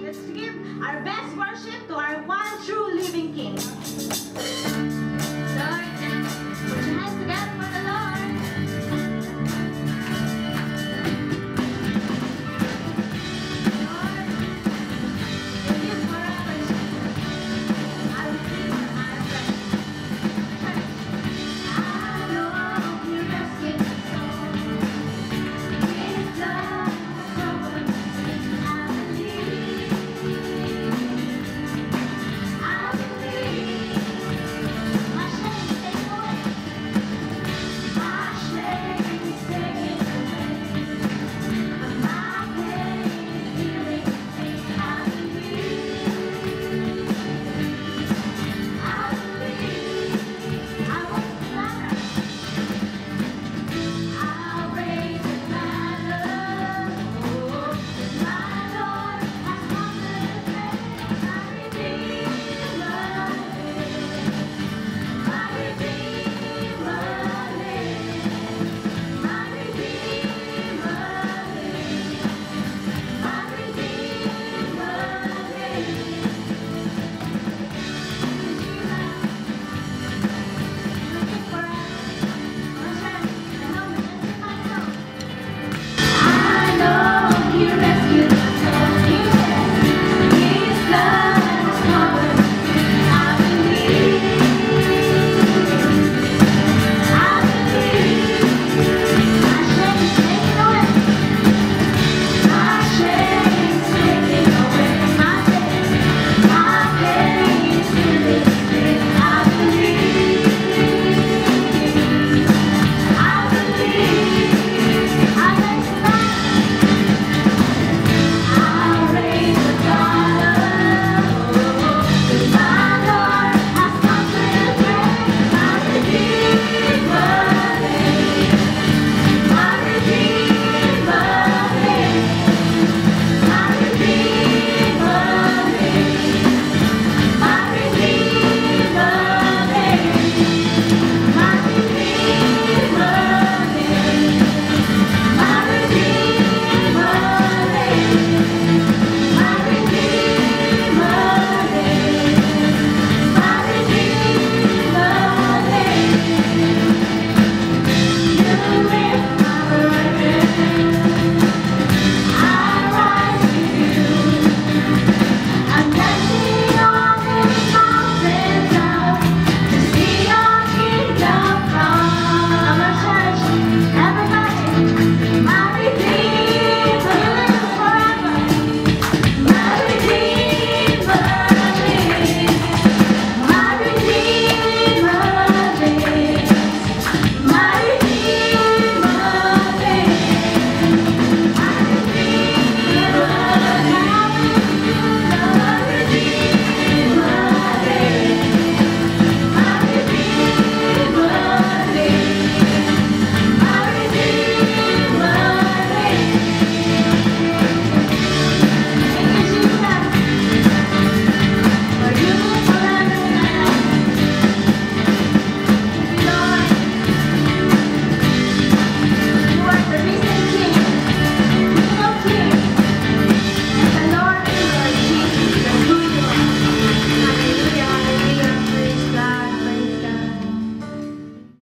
let's give our best worship to our one true living King.